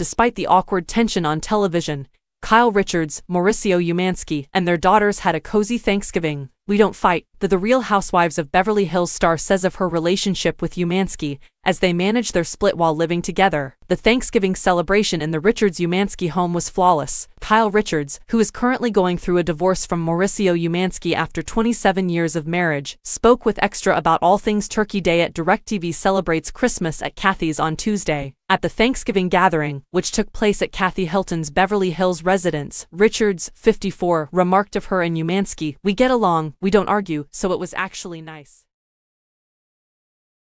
despite the awkward tension on television. Kyle Richards, Mauricio Umansky, and their daughters had a cozy Thanksgiving. We don't fight, the The Real Housewives of Beverly Hills star says of her relationship with Umansky, as they managed their split while living together. The Thanksgiving celebration in the Richards-Umansky home was flawless. Kyle Richards, who is currently going through a divorce from Mauricio Umansky after 27 years of marriage, spoke with Extra about all things Turkey Day at DirecTV celebrates Christmas at Kathy's on Tuesday. At the Thanksgiving gathering, which took place at Kathy Hilton's Beverly Hills residence, Richards, 54, remarked of her and Umansky, We get along, we don't argue, so it was actually nice.